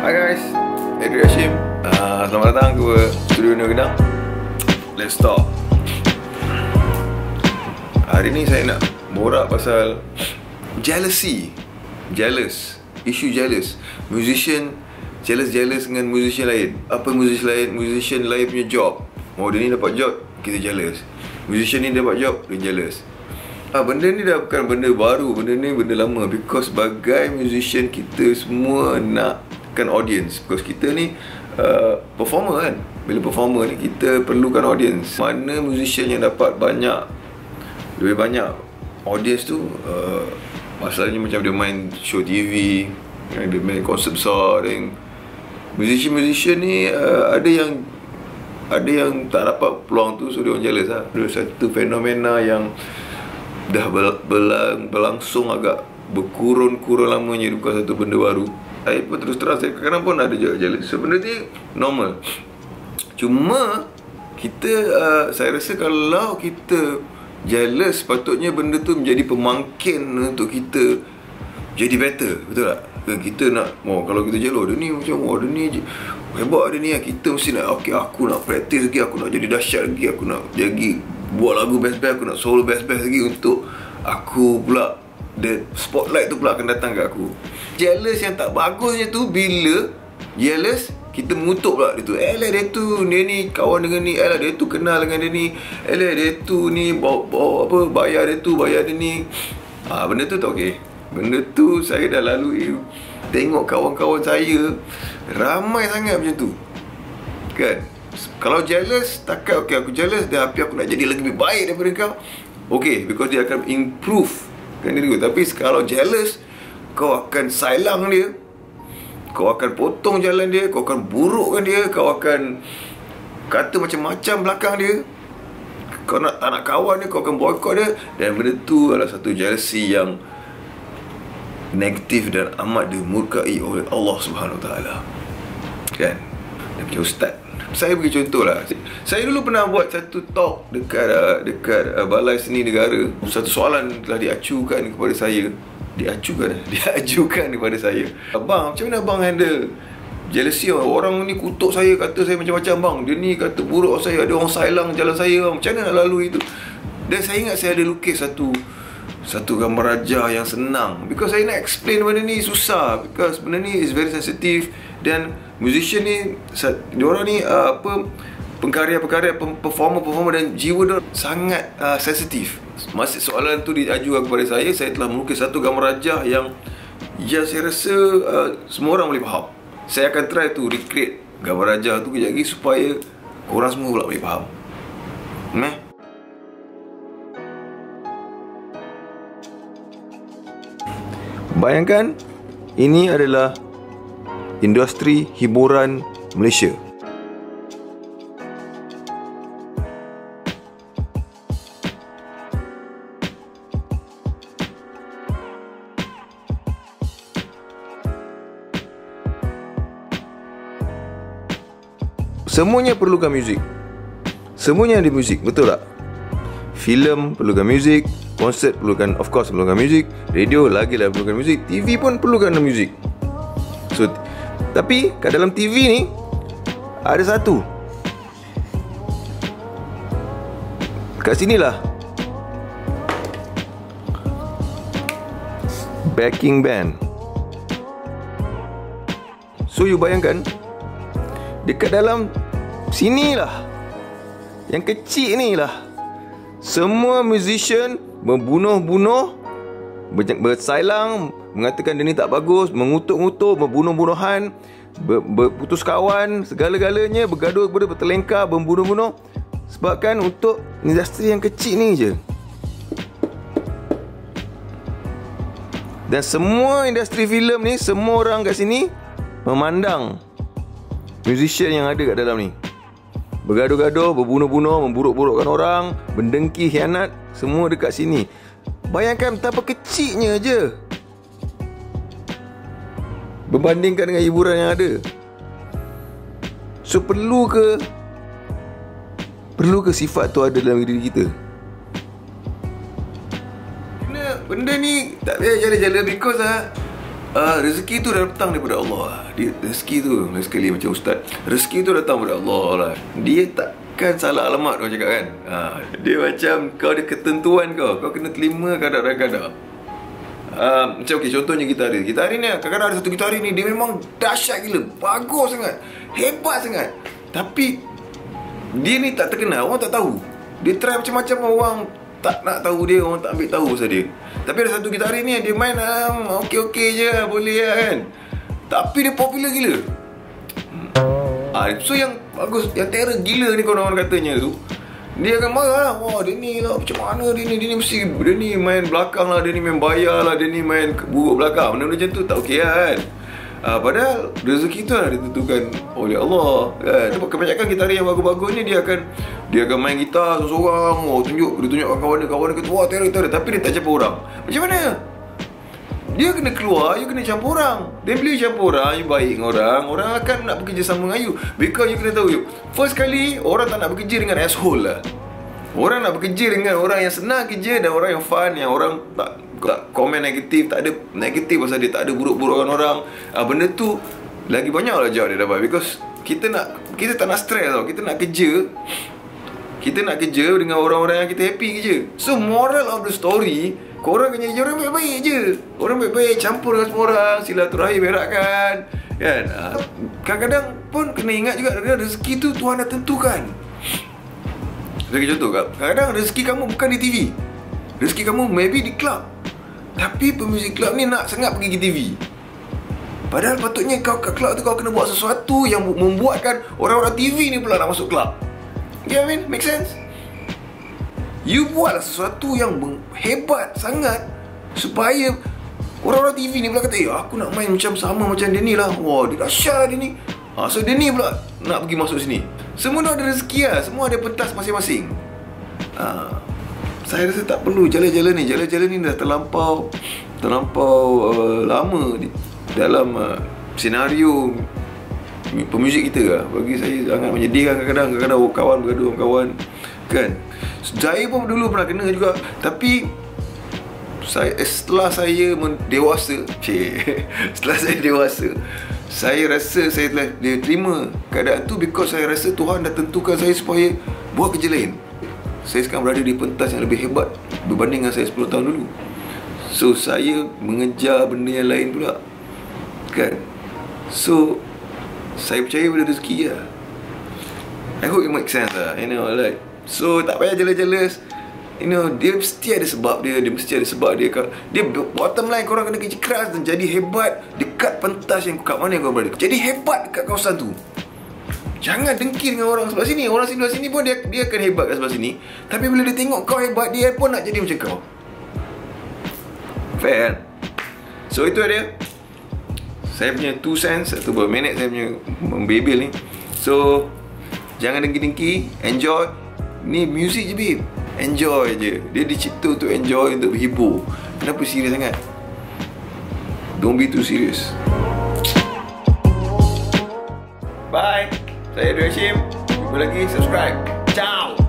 Hi guys, Edri Hashim. Uh, Selamat datang ke Studio New Genang Let's talk. Hari ni saya nak borak pasal Jealousy. Jealous. Isu jealous. Musician Jealous-jealous dengan musician lain. Apa musician lain? Musician lain punya job. Oh dia ni dapat job Kita jealous. Musician ni dapat job Dia jealous. Ah, benda ni dah bukan benda baru. Benda ni benda lama. Because sebagai musician Kita semua nakkan audience. Because kita ni uh, Performer kan. Bila performer ni Kita perlukan audience. Mana musician yang dapat banyak Lebih banyak Audience tu uh, Masalahnya macam dia main show TV dia main konsert besar dan Musician-musician ni uh, Ada yang Ada yang tak dapat peluang tu So dia orang jealous lah. Ada satu fenomena yang dah berlang, berlangsung agak berkurun-kurun lamanya bukan satu benda baru saya pun terus terang saya kadang pun ada juga jealous. Sebenarnya normal. Cuma kita uh, saya rasa kalau kita jealous patutnya benda tu menjadi pemangkin untuk kita jadi better betul tak? Kita nak oh, kalau kita jealous dia ni macam oh dia ni hebat dia ni kita mesti nak okey aku nak practice lagi aku nak jadi dahsyat lagi aku nak jadi buat lagu best-best aku nak solo best-best lagi untuk aku pula the spotlight tu pula akan datang kat aku. Jealous yang tak bagusnya tu bila jealous kita mengutuk pula dia tu. Eh lah dia tu dia ni kawan dengan ni. Eh lah dia tu kenal dengan dia ni. Eh lah dia tu ni bawa, bawa apa bayar dia tu bayar dia ni. Ah benda tu tak okey. Benda tu saya dah lalui. Tengok kawan-kawan saya ramai sangat macam tu. Kan? Kalau jealous takkan okey aku jealous dan tapi aku nak jadi lebih baik daripada kau. Okey because dia akan improve kan diri tapi kalau jealous kau akan silang dia. Kau akan potong jalan dia kau akan burukkan dia kau akan kata macam-macam belakang dia. Kau nak tak nak kawan dia kau akan boycott dia. Dan benda tu adalah satu jealousy yang negatif dan amat dimurkai oleh Allah Subhanahu Taala. Kan dia punya ustaz. Saya bagi contoh lah. Saya dulu pernah buat satu talk Dekat uh, dekat uh, Balai Seni Negara. Satu soalan telah diacukan kepada saya. Diacukan? Diajukan kepada saya. Abang macam mana abang handle? Jealousy orang. Ni kutuk saya Kata saya macam-macam bang. Dia ni kata buruk saya. Ada orang sailang jalan saya Macam mana nak lalui itu? Dan saya ingat saya ada lukis satu satu gambar raja yang senang. Because saya nak explain benda ni susah. Because benda ni is very sensitive dan musician ni dia orang ni uh, apa pengkarya-pengkarya performer-performer dan jiwa dia sangat uh, sensitif. Masih soalan tu diajukan kepada saya saya telah melukis satu gambar raja yang ya saya rasa uh, semua orang boleh faham. Saya akan try tu recreate gambar raja tu kejap lagi supaya korang semua pula boleh faham. Meh? Bayangkan ini adalah industri hiburan Malaysia. Semuanya perlukan muzik. Semuanya ada muzik, betul tak? Filem perlukan muzik, Konsert perlukan Of course perlukan muzik Radio lagi lah perlukan muzik TV pun perlukan muzik So Tapi kat dalam TV ni Ada satu. Kat sini lah. Backing band. So you bayangkan Dekat dalam Sini lah. Yang kecil ni lah. Semua musician membunuh-bunuh bersailang mengatakan dia ni tak bagus mengutuk-ngutuk membunuh-bunuhan berputus kawan segala-galanya bergaduh kepada bertelengkar membunuh-bunuh sebabkan untuk industri yang kecil ni je. Dan semua industri filem ni semua orang kat sini memandang musician yang ada kat dalam ni. Bergaduh-gaduh, berbunuh-bunuh, memburuk-burukkan orang Mendengki, hianat Semua dekat sini Bayangkan betapa kecilnya je. Berbandingkan dengan hiburan yang ada. So perlu ke Perlu ke sifat tu ada dalam diri kita? Benda, benda ni Tak payah jalan-jalan Because lah uh, rezeki tu datang daripada Allah. Dia, rezeki tu sekali macam ustaz rezeki tu datang daripada Allah lah. Dia takkan salah alamat kau cakap kan? Uh, dia macam kau ada ketentuan kau. Kau kena terima kadar-kadar Uh, macam okay, contohnya Kita hari ni. Kadang-kadang ada satu kita hari ni Dia memang dahsyat gila. Bagus sangat. Hebat sangat. Tapi Dia ni tak terkenal Orang tak tahu. Dia try macam-macam Orang tak nak tahu dia Orang tak ambil tahu pasal dia. Tapi ada satu kita hari ni Dia main um, Okey-okey je Boleh lah kan? Tapi dia popular gila uh, So yang bagus Yang terror gila ni Kalau orang katanya tu dia akan marah lah. Wah dia ni lah Macam mana dia ni? Dia ni mesti Dia ni main belakang lah Dia ni main bayar lah Dia ni main buruk belakang. Benda-benda macam tu Tak okey lah kan? Uh, Padahal Rezeki tu lah Ditentukan oleh Allah kan? Kebanyakan gitar yang bagus-bagus ni Dia akan Dia akan main gitar Seorang-seorang. Oh tunjuk Dia tunjukkan kawan dia kata Wah terror terror. Tapi dia tak campur orang. Macam mana dia kena keluar, you kena campur orang. Dia bila you campur orang, you baik dengan orang Orang akan nak bekerja sama dengan you. Because you kena tahu you First kali, orang tak nak bekerja dengan asshole lah. Orang nak bekerja dengan orang yang senang kerja Dan orang yang fun Yang orang tak, tak komen negatif Tak ada negatif pasal dia Tak ada buruk-burukan orang. Ah, Benda tu Lagi banyak lah jauh dia dapat. Because kita nak Kita tak nak stress tau. Kita nak kerja Kita nak kerja dengan orang-orang yang kita happy kerja So moral of the story Korang kena jadi orang baik-baik je. Orang baik-baik campur dengan semua orang Silaturahim berakkan Kan? Ah, Kadang-kadang pun kena ingat juga Kadang-kadang rezeki tu Tuhan dah tentukan. Bagi contoh Kadang-kadang rezeki kamu bukan di TV Rezeki kamu maybe di club. Tapi pemuzik club ni nak sangat pergi ke TV Padahal patutnya kau kat club tu kau kena buat sesuatu Yang membuatkan orang-orang TV ni pula nak masuk club You know what I mean? Make sense? You buatlah sesuatu yang hebat sangat Supaya Orang-orang TV ni pula kata Eh aku nak main macam sama macam dia ni lah. Wah dia dahsyat dia ni. Ha, So dia ni pula nak pergi masuk sini. Semua ada rezeki lah. Semua ada pentas masing-masing. Ha, Saya rasa tak perlu jalan-jalan ni. Jalan-jalan ni dah terlampau Terlampau uh, lama di, Dalam uh, senario Pemuzik kita lah. Bagi saya sangat menyedihkan kadang-kadang. Kadang-kadang kawan bergaduh kawan. Kan? Saya pun dulu pernah kena juga. Tapi saya, Setelah saya dewasa cik, Setelah saya dewasa Saya rasa saya telah dia terima keadaan tu Because saya rasa Tuhan dah tentukan saya supaya Buat kerja lain. Saya sekarang berada di pentas yang lebih hebat Berbanding dengan saya 10 tahun dulu. So saya mengejar benda yang lain pula. Kan? So Saya percaya pada rezeki lah I hope it makes sense lah You know like So tak payah jelas-jelas You know Dia mesti ada sebab dia Dia mesti ada sebab dia Dia bottom line Korang kena kerja keras Dan jadi hebat Dekat pentas yang Kat mana yang kau berada. Jadi hebat dekat kawasan tu. Jangan dengki dengan orang sebelah sini. Orang sebelah sini pun dia, dia akan hebat kat sebelah sini. Tapi bila dia tengok kau hebat Dia pun nak jadi macam kau. Fair kan? So itu dia Saya punya 2 cents Satu berapa minit saya punya Membebel ni. So Jangan dengki-dengki Enjoy. Ni music je babe. Enjoy je. Dia dicipta untuk enjoy Untuk berhibur. Kenapa serius sangat? Don't be too serious. Bye. Saya Dwi Hashim. Jumpa lagi. Subscribe. Ciao